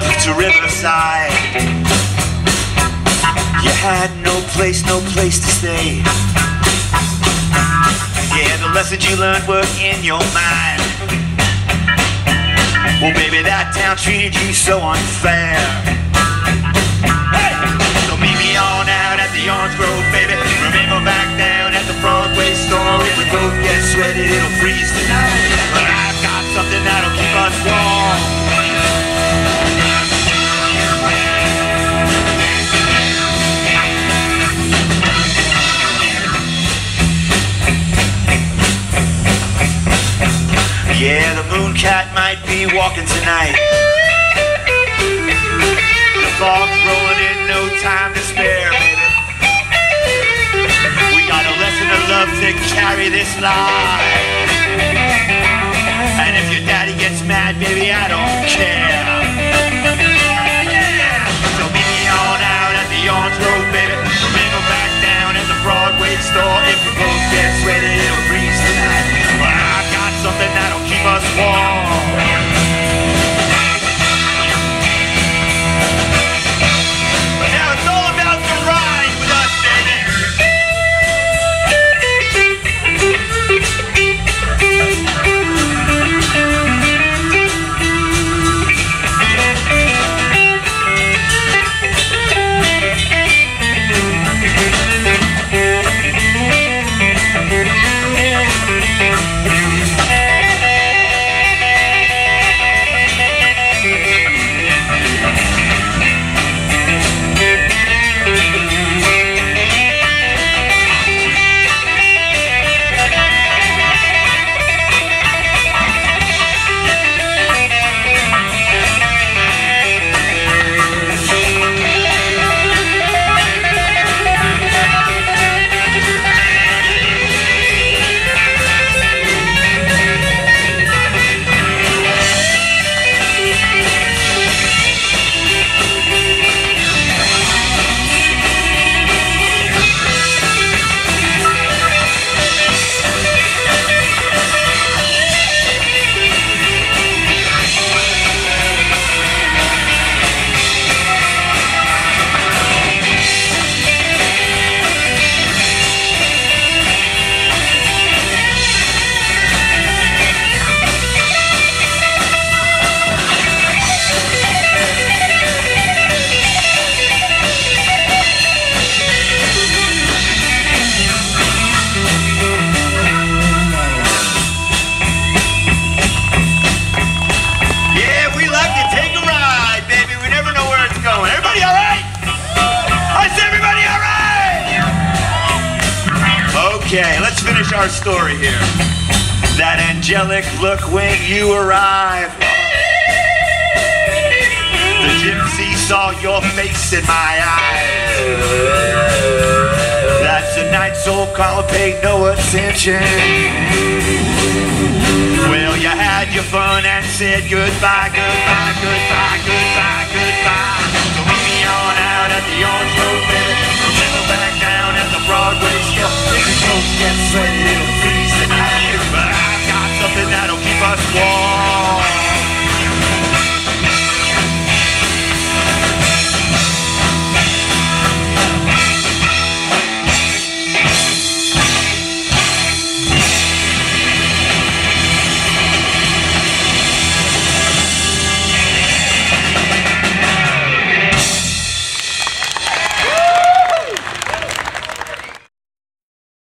to Riverside. You had no place, no place to stay. Yeah, the lessons you learned were in your mind. Well, baby, that town treated you so unfair. Hey! So meet me on out at the Orange Grove, baby. Remember back Yeah, the moon cat might be walking tonight. The fog's rolling in, no time to spare, baby. We got a lesson of love to carry this life. And if your daddy gets mad, baby, I don't care. So meet me on out at the Orange Road, baby. Remember back down at the Broadway store. If we Okay, let's finish our story here. That angelic look when you arrived. The gypsy saw your face in my eyes. That's a night so called paid no attention. Well, you had your fun and said goodbye, goodbye, goodbye, goodbye, goodbye. So meet me on out at the Orange Road, get sweaty,